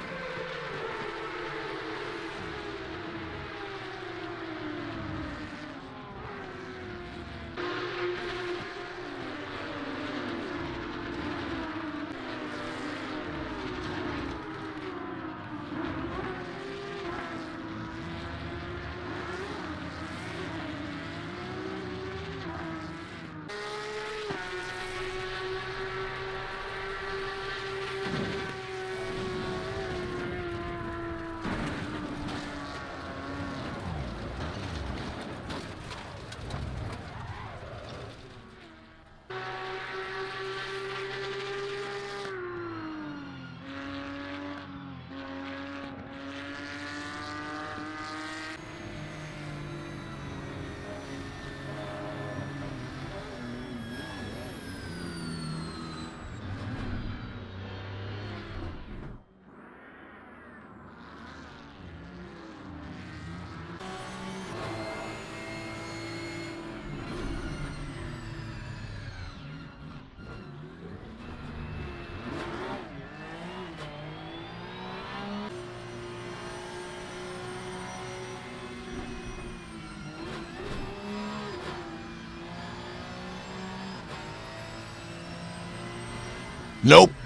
you Nope.